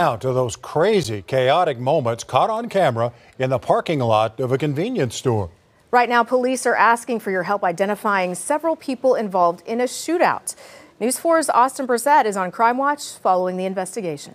Now to those crazy, chaotic moments caught on camera in the parking lot of a convenience store. Right now, police are asking for your help identifying several people involved in a shootout. News 4's Austin Brissett is on Crime Watch following the investigation.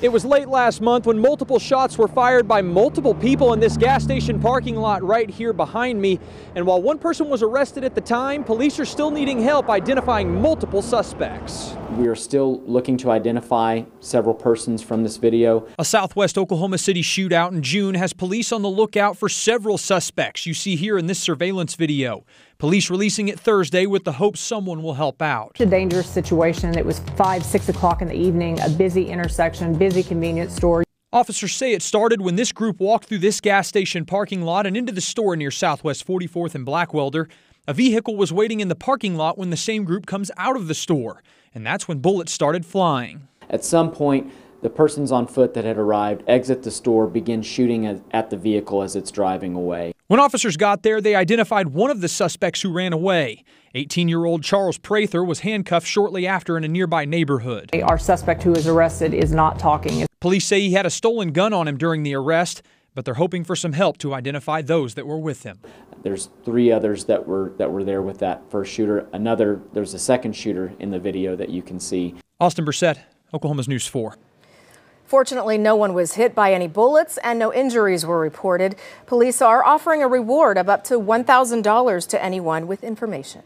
It was late last month when multiple shots were fired by multiple people in this gas station parking lot right here behind me. And while one person was arrested at the time, police are still needing help identifying multiple suspects. We are still looking to identify several persons from this video. A southwest Oklahoma City shootout in June has police on the lookout for several suspects you see here in this surveillance video. Police releasing it Thursday with the hope someone will help out. A dangerous situation. It was 5, 6 o'clock in the evening, a busy intersection, busy convenience store. Officers say it started when this group walked through this gas station parking lot and into the store near Southwest 44th and Blackwelder. A vehicle was waiting in the parking lot when the same group comes out of the store, and that's when bullets started flying. At some point, the persons on foot that had arrived exit the store, begin shooting at the vehicle as it's driving away. When officers got there, they identified one of the suspects who ran away. 18 year old Charles Prather was handcuffed shortly after in a nearby neighborhood. Our suspect who is arrested is not talking. Police say he had a stolen gun on him during the arrest, but they're hoping for some help to identify those that were with him. There's three others that were that were there with that first shooter. Another there's a second shooter in the video that you can see. Austin Brissett, Oklahoma's News 4. Fortunately, no one was hit by any bullets and no injuries were reported. Police are offering a reward of up to $1,000 to anyone with information.